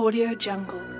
Audio Jungle.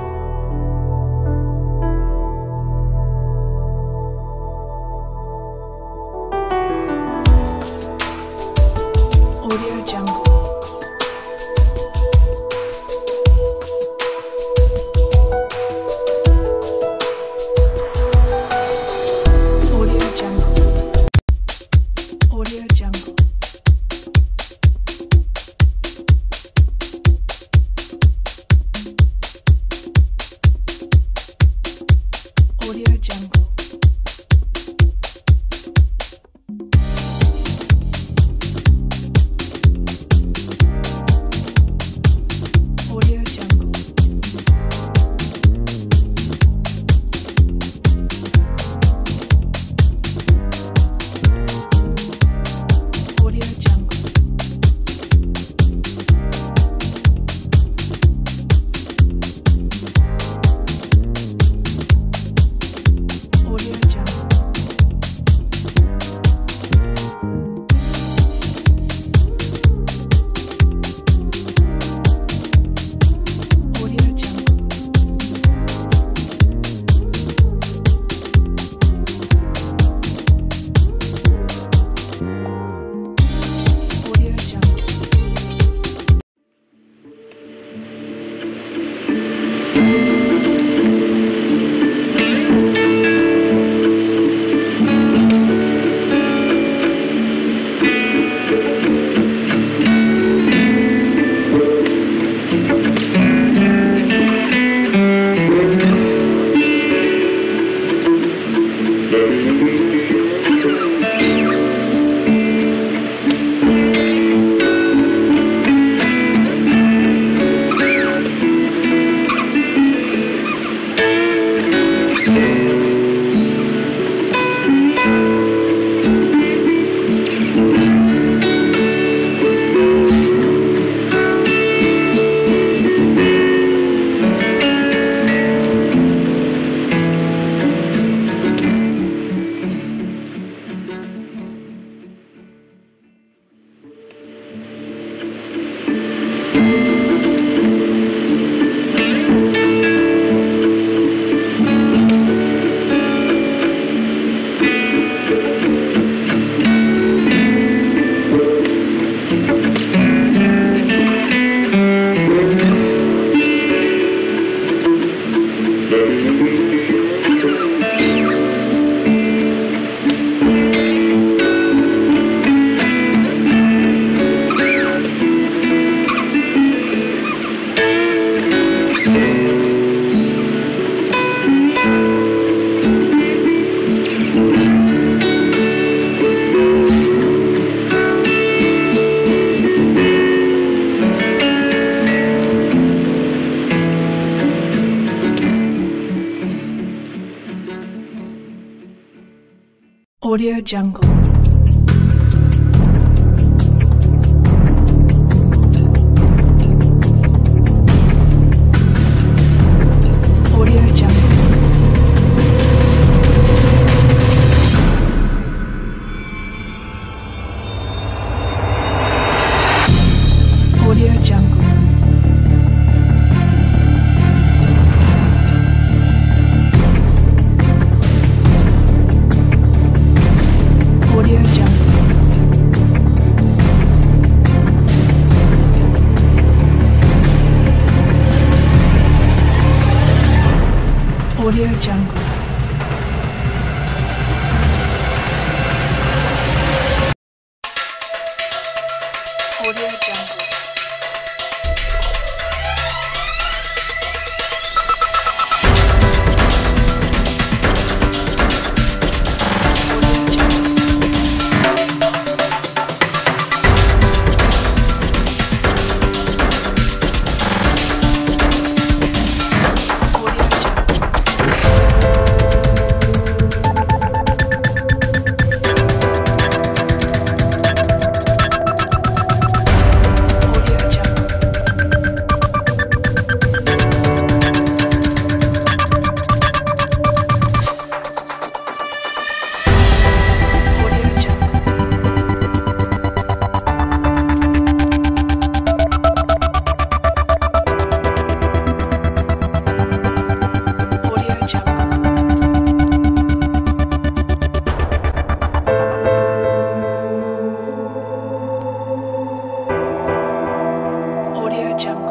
Audio Jungle. Audio Jungle. Jungle.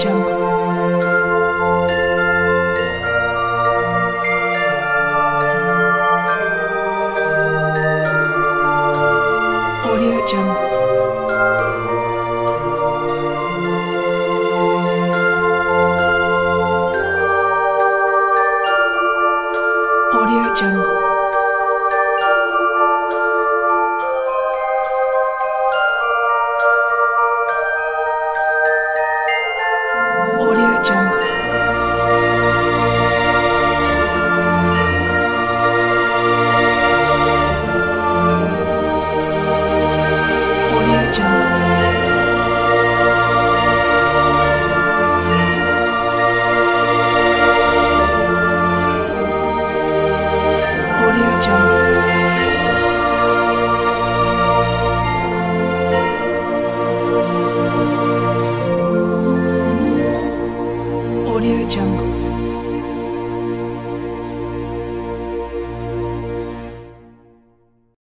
Jungle.